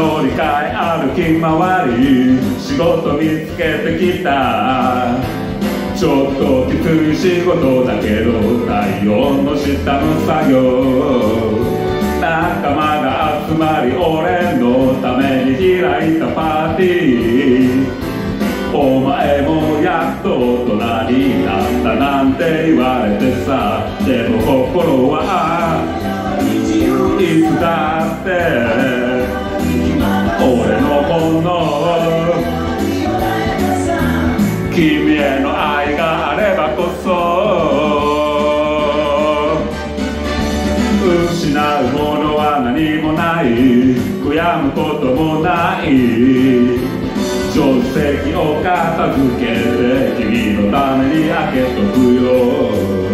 歩き回り仕事見つけてきた。ちょっときつい仕事だけど太陽の下の作業。仲間が集まり俺のために開いたパーティー。お前もやっと大人になったなんて言われてさ。でも心はいつない。悔やむこともない。定石を片付けて君のために開けとくよ。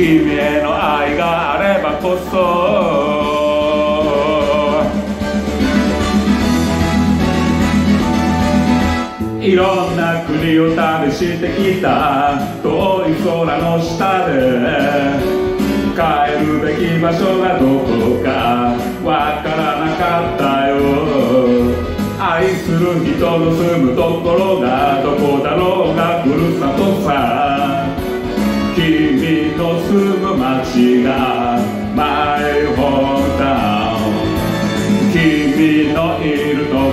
君への愛があればこそ。いろんな国を旅してきた遠い空の下で。帰るべき場所がどこかわからなかったよ。愛する人の住むところがどこだろうが。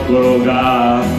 ン君